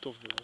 Tô vendo.